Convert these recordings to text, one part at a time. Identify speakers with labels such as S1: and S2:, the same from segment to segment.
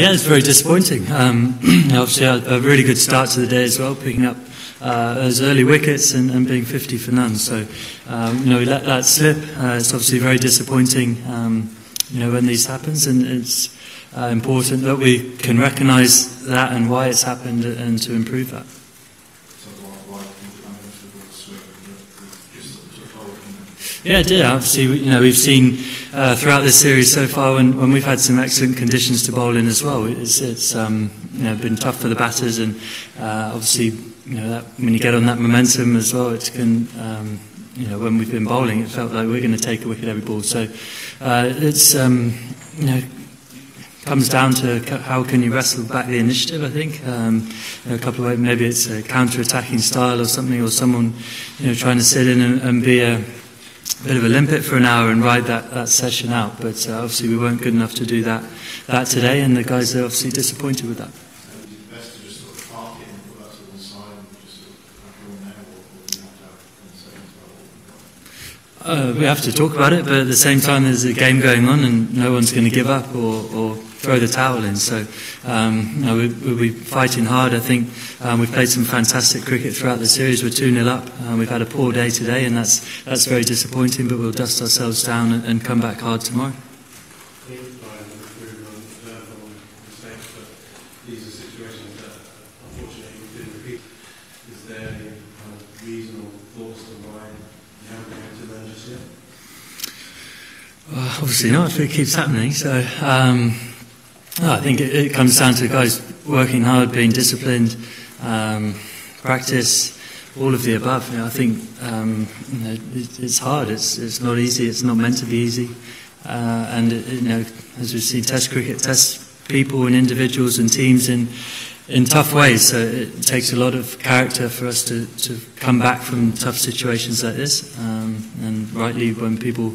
S1: Yeah, it's very disappointing. Um, obviously, a, a, really good start to the day as well, picking up uh, those early wickets and, and, being 50 for none. So, um, you know, we let that slip. Uh, it's obviously very disappointing, um, you know, when these happens, and it's uh, important that we can recognise that and why it's happened and to improve that. Yeah, it did. Obviously, you know, we've seen uh, throughout this series so far when, when we've had some excellent conditions to bowl in as well. It's, it's um, you know, been tough for the batters, and uh, obviously, you know, that, when you get on that momentum as well, it can. Um, you know, when we've been bowling, it felt like we're going to take a wicket every ball. So uh, it's um, you know comes down to how can you wrestle back the initiative. I think um, you know, a couple of ways. Maybe it's a counter-attacking style or something, or someone you know trying to sit in and, and be a bit of a limpet for an hour and ride that, that session out. But uh, obviously we weren't good enough to do that that today, and the guys are obviously disappointed with that. Uh, we have to talk about it, but at the same time, there's a game going on, and no one's going to give up or, or throw the towel in. So, um, you know, we, will be fighting hard. I think um, we've played some fantastic cricket throughout the series. We're 2 0 up. Um, we've had a poor day today, and that's, that's very disappointing, but we'll dust ourselves down and, and come back hard tomorrow. obviously not if it keeps happening. So um, I think it, it, comes down to guys working hard, being disciplined, um, practice, all of the above. You know, I think um, you know, it, it's hard. It's, it's not easy. It's not meant to be easy. Uh, and it, you know, as we've seen, Test cricket tests people and individuals and teams in in tough ways. So it takes a lot of character for us to, to come back from tough situations like this. Um, and rightly, when people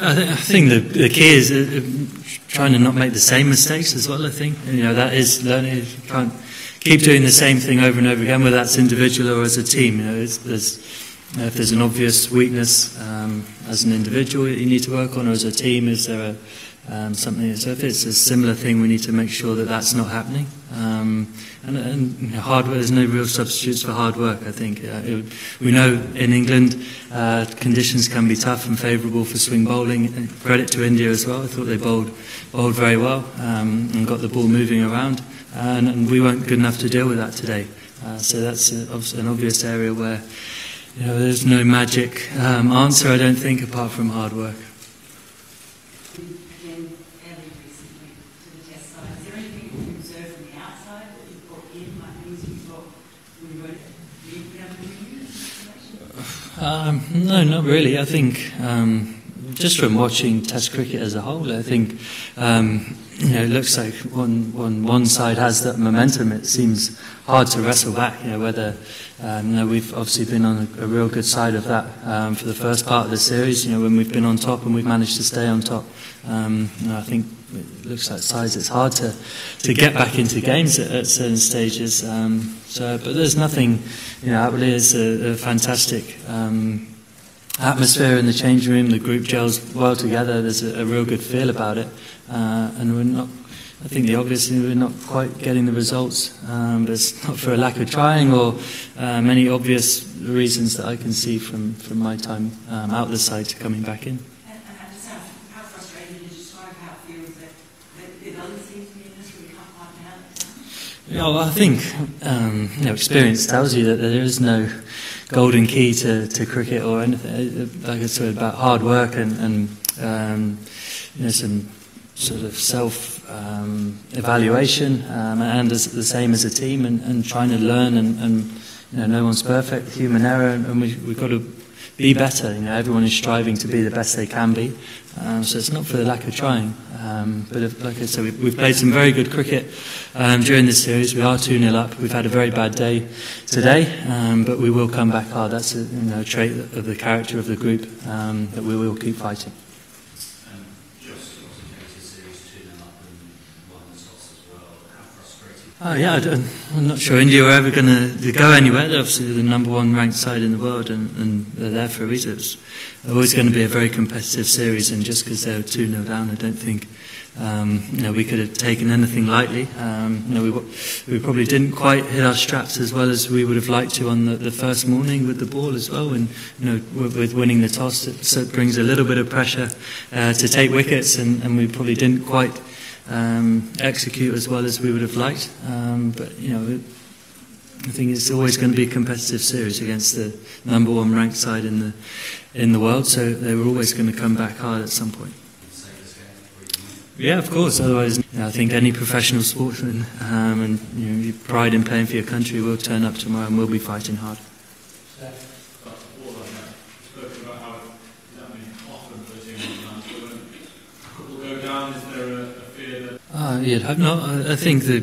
S1: I, th- I think the, the key is uh, trying to not make the same mistakes as well. I think you know that is learning. You can't keep doing the same thing over and over again, whether that's individual or as a team. You know, there's you know, if there's an obvious weakness um, as an individual you need to work on, or as a team, is there a um, something. So if it's a similar thing, we need to make sure that that's not happening. Um, and, and hard work, there's no real substitutes for hard work. I think uh, it, we know in England uh, conditions can be tough and favourable for swing bowling. And credit to India as well. I thought they bowled bowled very well um, and got the ball moving around. And, and, we weren't good enough to deal with that today. Uh, so that's a, an obvious area where you know, there's no magic um, answer, I don't think, apart from hard work. Um, no, not really. I think um, just from watching Test cricket as a whole, I think um, you know it looks like when, when one side has that momentum, it seems hard to wrestle back. You know whether um, you know we've obviously been on a, a real good side of that um, for the first part of the series. You know when we've been on top and we've managed to stay on top. Um, you know, I think it looks like size. It's hard to to get back into games at, at certain stages. Um, so, but there's nothing, you know, outwardly it's a, a fantastic um, atmosphere in the changing room. The group gels well together. There's a, a real good feel about it, uh, and we're not. I think the obvious we're not quite getting the results, um, but it's not for a lack of trying or uh, many obvious reasons that I can see from, from my time um, out the side to coming back in. Yeah, well, I think um, you know, experience tells you that there is no golden key to, to cricket or anything. Like I said about hard work and, and um, you know, some sort of self um, evaluation um, and as, the same as a team and, and trying to learn and, and, you know no one's perfect human error and we, we've got to be better. You know, everyone is striving to be the best they can be. Um, so it's not for the lack of trying. Um, but if, like I said, we've, we've played some very good cricket um, during this series. We are 2-0 up. We've had a very bad day today, um, but we will come back hard. That's a you know, trait of the character of the group um, that we will keep fighting. Oh, yeah, I am not sure India are ever going to go anywhere. They're obviously the number one ranked side in the world, and, and they're there for a reason. It's always going to be a very competitive series, and just because they're 2 0 down, I don't think um, you know, we could have taken anything lightly. Um, you know, we, we probably didn't quite hit our straps as well as we would have liked to on the, the first morning with the ball as well. And you know, with, with winning the toss, it, so it brings a little bit of pressure uh, to take wickets, and, and we probably didn't quite um, execute as well as we would have liked. Um, but you know, I think it's always going to be a competitive series against the number one ranked side in the in the world. So they were always going to come back hard at some point. Yeah, of course. Otherwise, I think any professional sportsman um, and you know, pride in playing for your country will turn up tomorrow and will be fighting hard. Uh, you'd hope not. I, I think the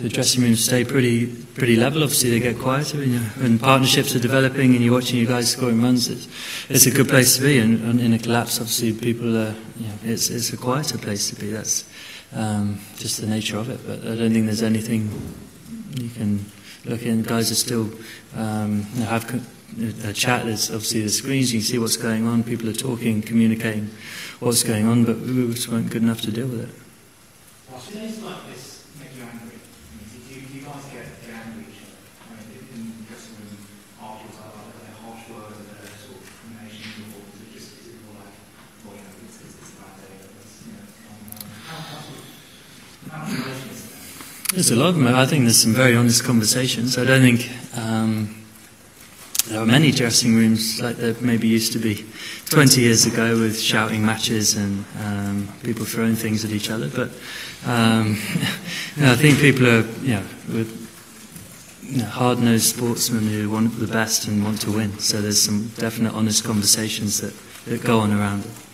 S1: the dressing rooms stay pretty pretty level. Obviously, they get quieter when partnerships are developing and you're watching you guys scoring runs. It's, it's a good place to be. And, and in a collapse, obviously, people are. You know, it's it's a quieter place to be. That's um, just the nature of it. But I don't think there's anything you can look in. Guys are still um, have a chat. There's obviously the screens. You can see what's going on. People are talking, communicating what's going on. But we just weren't good enough to deal with it. There's a lot of them. I think there's some very honest conversations. I don't think um, there are many dressing rooms like there maybe used to be 20 years ago with shouting matches and um, people throwing things at each other. But um, I think people are, you know, with, you know, hard-nosed sportsmen who want the best and want to win. So there's some definite honest conversations that, that go on around it.